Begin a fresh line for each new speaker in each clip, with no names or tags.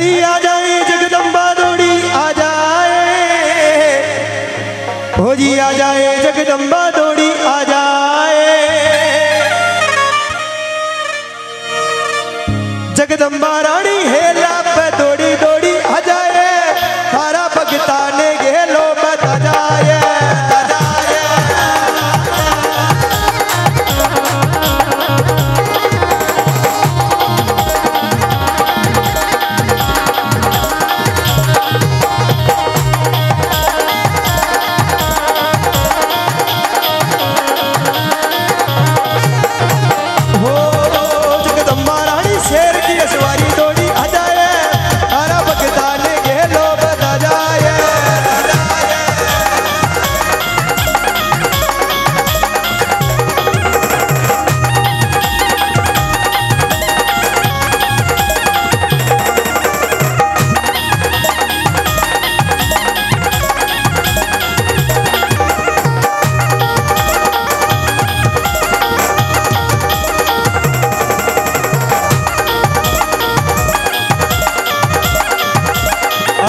अरे आ जाए, जगदम्बा दौड़ी आ जाए। हो जी आ जाए, जगदम्बा दौड़ी आ जाए। जगदम्बा रानी हेला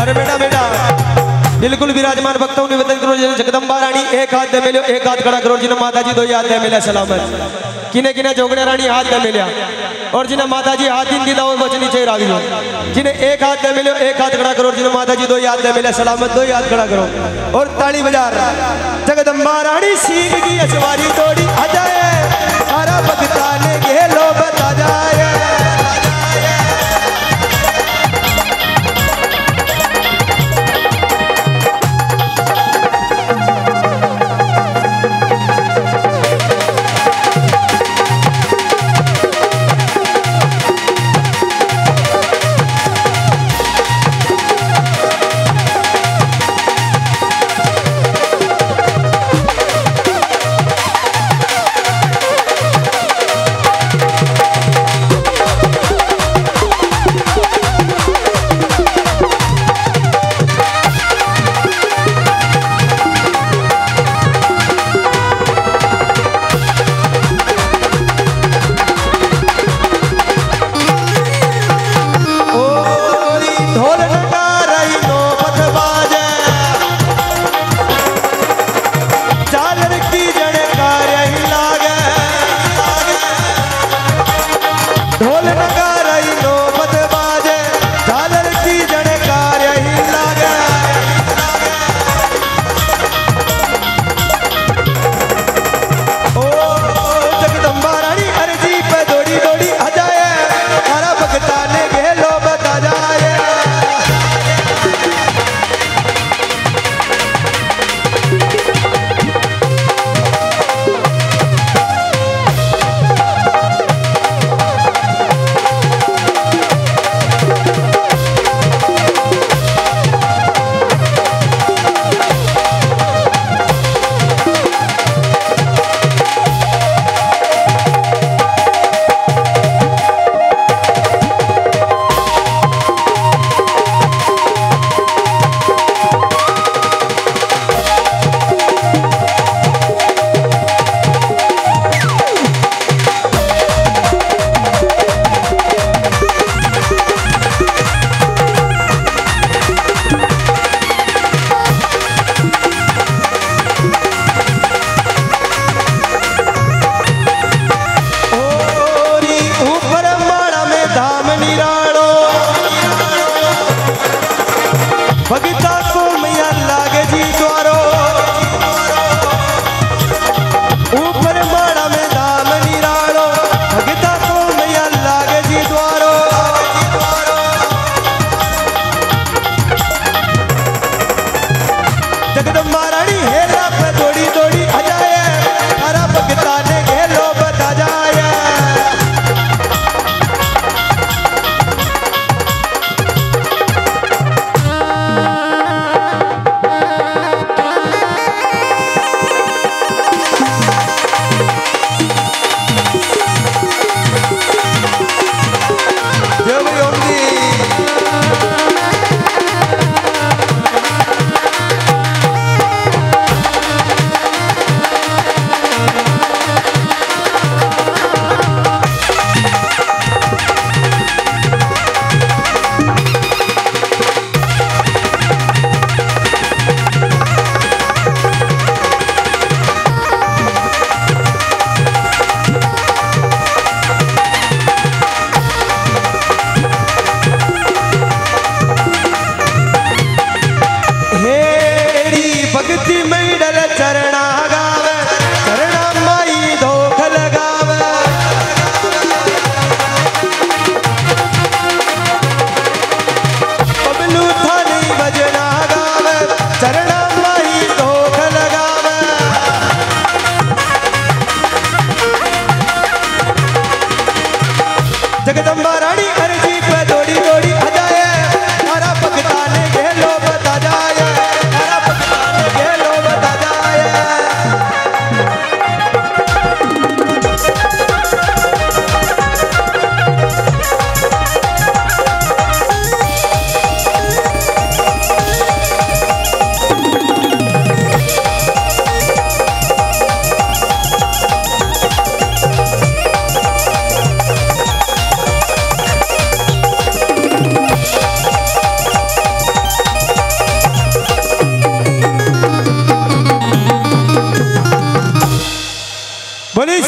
अरे बेटा बेटा। बिल्कुल विराजमान भक्तों, निवेदन करो जय जगदम्बा रानी। एक हाथ दे मिलो एक हाथ खड़ा करो। जिन्हें माता जी दो हाथ दे मिले, सलामत। किने किने जोगने रानी हाथ दे मिलिया? और जिन्हें माता जी हाथ दिन दीदा बच नीचे राख दो जिन्हें एक हाथ दे मिलो एक हाथ खड़ा करो। जिन्हें माता जी दो हाथ दे मिले, सलामत, दो हाथ खड़ा करो। और ताली बजा जगदम्बा रानी, सीख की सवारी तोड़ी।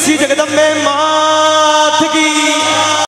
बोली श्री जगदम्बे मात